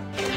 Bye.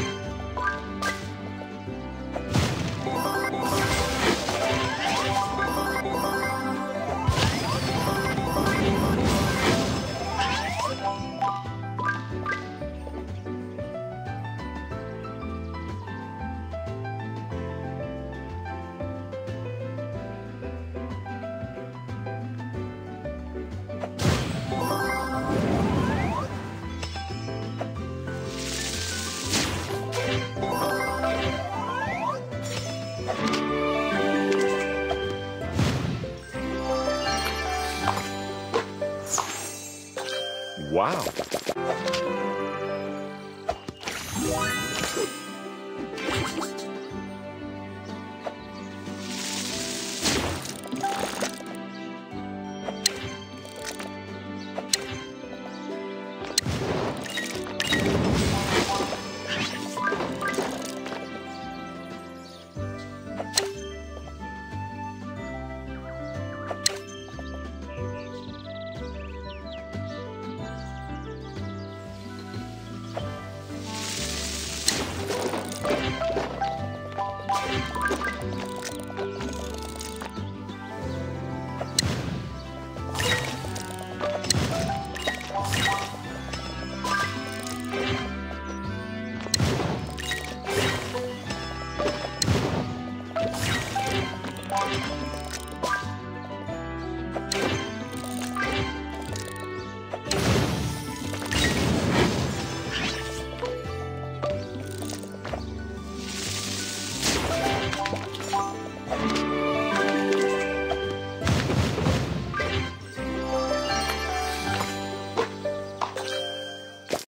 Wow. Thank